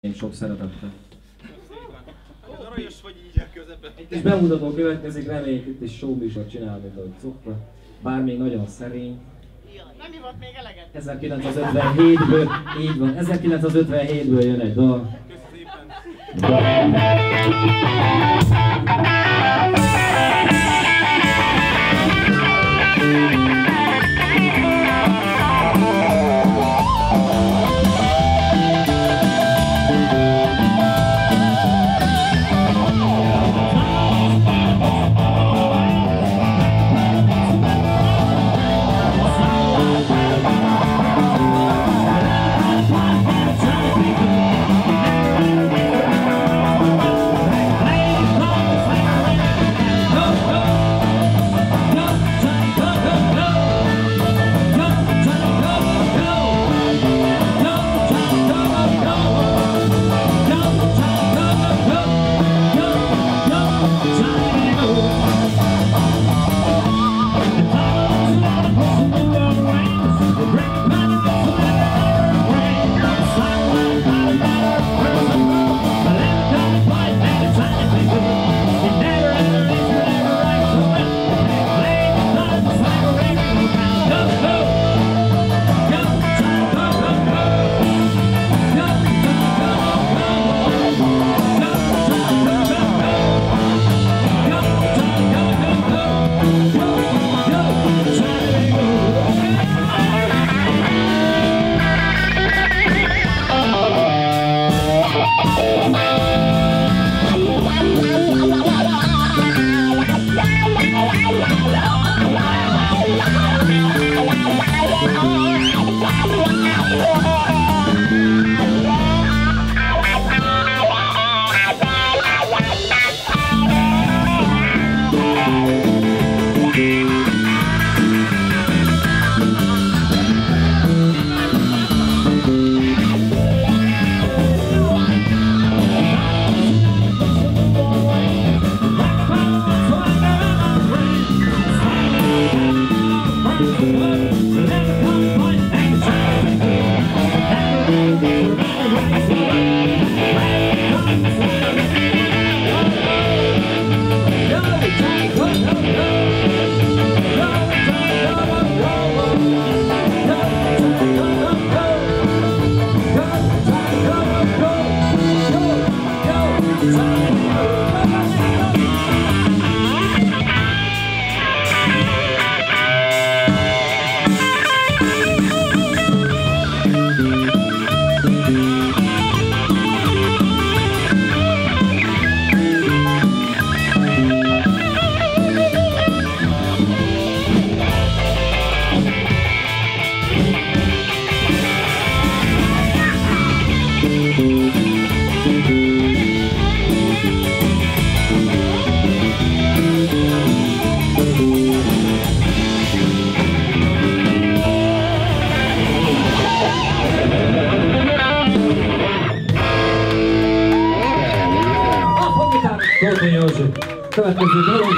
Én sok szeretettel. Aranyos vagy így a közepén. És bemutató következik, reméljük itt is show műsor csinál, mint ahogy szokta. Bár még nagyon szerény. Nem ivott még eleget? 1957-ből, így van, 1957-ből jön egy dal. Köszi szépen. A fogitárs! Koltai József. Következő dolog.